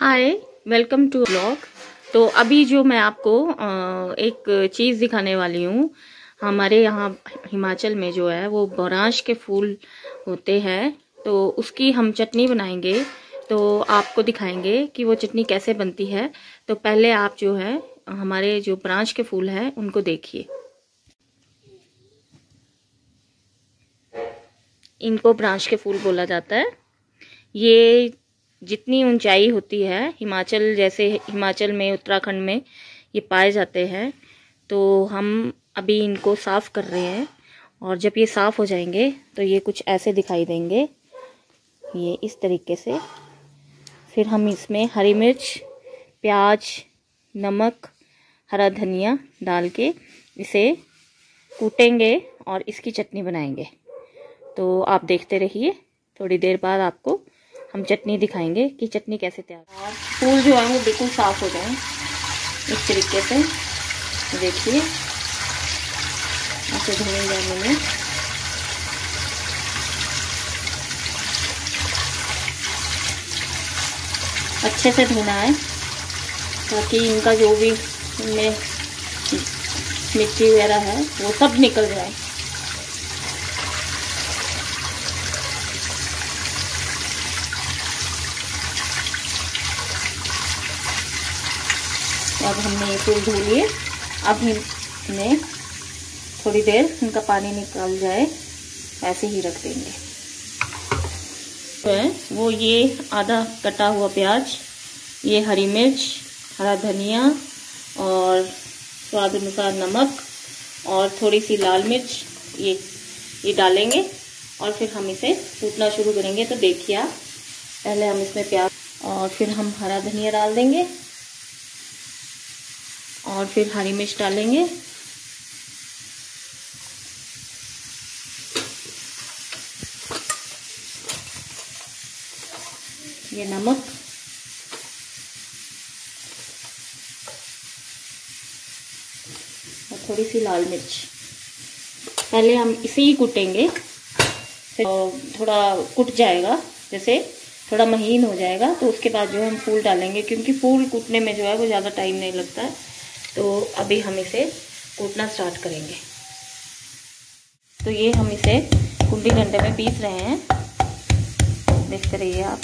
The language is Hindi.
हाय वेलकम टू ब्लॉग तो अभी जो मैं आपको एक चीज़ दिखाने वाली हूँ, हमारे यहाँ हिमाचल में जो है, वो बराश के फूल होते हैं। तो उसकी हम चटनी बनाएँगे। तो आपको दिखाएँगे कि वो चटनी कैसे बनती है। तो पहले आप जो है, हमारे जो ब्रांच के फूल हैं, उनको देखिए। इनको ब्रांच के फूल बोला जाता है। ये जितनी ऊंचाई होती है, हिमाचल जैसे, हिमाचल में, उत्तराखंड में ये पाए जाते हैं तो हम अभी इनको साफ़ कर रहे हैं और जब ये साफ़ हो जाएँगे तो ये कुछ ऐसे दिखाई देंगे। ये इस तरीके से। फिर हम इसमें हरी मिर्च, प्याज, नमक, हरा धनिया डाल के इसे कूटेंगे और इसकी चटनी बनाएँगे। तो आप देखते रहिए, थोड़ी देर बाद आपको हम चटनी दिखाएँगे कि चटनी कैसे तैयार और फूल जो है वो बिल्कुल साफ़ हो जाए। इस तरीके से देखिए। ऐसे धोने जाने में। अच्छे से धोना है, ताकि इनका जो भी इनमें मिट्टी वगैरह है, वो सब निकल जाए। अब हमने ये फूल धो लिए। अब इन्हें थोड़ी देर इनका पानी निकल जाए। ऐसे ही रख देंगे। तो वो ये आधा कटा हुआ प्याज, ये हरी मिर्च, हरा धनिया और स्वाद अनुसार नमक और थोड़ी सी लाल मिर्च ये ये डालेंगे और फिर हम इसे कूटना शुरू करेंगे। तो देखिए आप, पहले हम इसमें प्याज और फिर हम हरा धनिया डाल देंगे। और फिर हरी मिर्च डालेंगे। ये नमक। और थोड़ी सी लाल मिर्च। पहले हम इसे ही कूटेंगे। फिर थोड़ा कुट जाएगा। जैसे थोड़ा महीन हो जाएगा तो उसके बाद जो हम फूल डालेंगे, क्योंकि फूल कूटने में जो है वो ज़्यादा टाइम नहीं लगता है। तो अभी हम इसे कूटना स्टार्ट करेंगे। तो ये हम इसे कुंडी घंटे में पीस रहे हैं। देखते रहिए आप।